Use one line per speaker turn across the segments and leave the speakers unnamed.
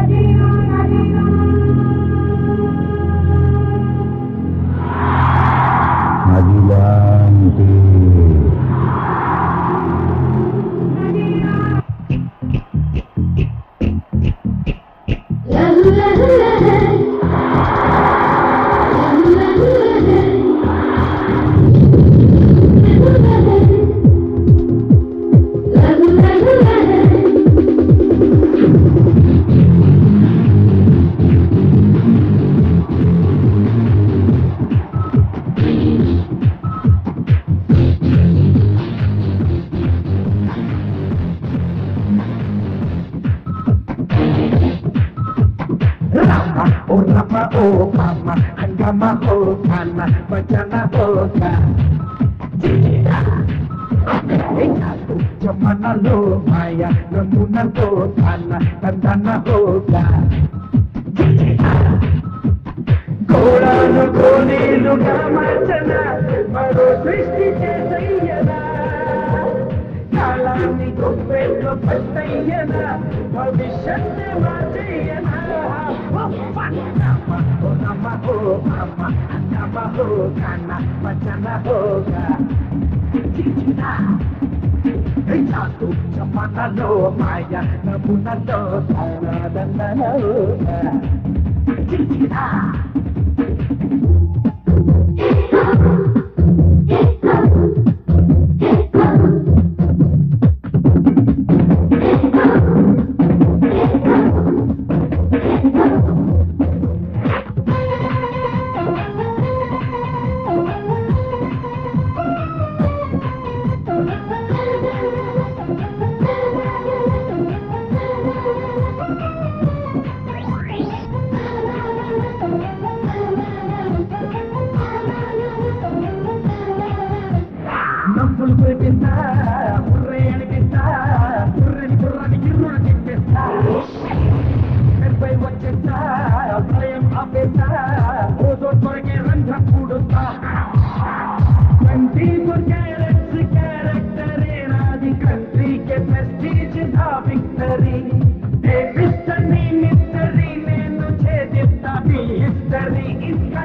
Ladino, Ladino.
Rama, oh Rama, oh Pama, Hangama, oh Kana, Bajana, oh Ka. Satu zamanalo maya, namunalo tana, tandana hoga. కోడాలు కోనేలు గమచన మరో సృష్టి చేసయ్యనా కాలాన్ని గొప్పెట్లో పట్టయ్యనా భవిష్యత్తు మార్చేయనా ఓ నమ్మ ఓ నమ్మ ఓ అమ్మ కన్న వచన హోగా మాయ నమునలో నవ్వులు కురిపిస్తా బుర్రే అనిపిస్తా బుర్రని బుర్రని గిర్రున తిప్పిస్తా. మెరుపై వచ్చేస్తా భయం ఆపేస్తా రోజు త్వరగే రంధ్రం పూడుస్తా ట్వంటీ ఫోర్ క్యారెట్స్ క్యారెక్టరే నాది కంట్రీకే ప్రెస్టీజ్ నా విక్టరీ ఏ మిస్టరీ మిస్టరీ నేను ఛేదిస్తా మీ హిస్టరీ ఇంకా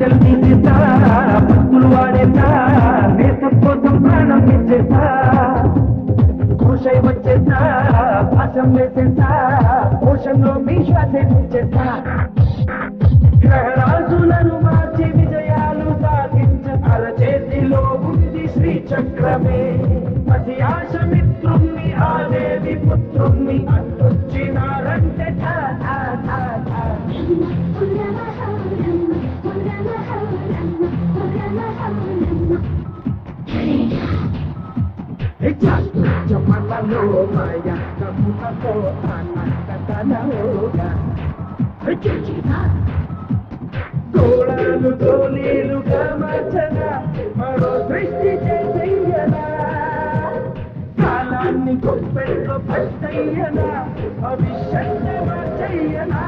తీసేస్తా పక్కులు వాడేస్తా దేశం కోసం ప్రాణం ఇచ్చేస్తా. కృషై వచ్చేస్తా భాషం వేసేస్తా కోశంలో మీ శ్వాసే ఇచ్చేస్తా గ్రహరాజులను మార్చి విజయాలు సాధించ అల చేతిలో ఉంది శ్రీ చక్రమే పసి ఆశమే Exacto, llama la loma ya, la puta tota, la cantana loca. Ekechita, కోడలు తోలీలుగా మార్చన మరో సృష్టి చేసయ్యనా కాలాన్ని గొప్పెట్లో పట్టయ్యనా అవిశ్యంగా మార్చయ్యనా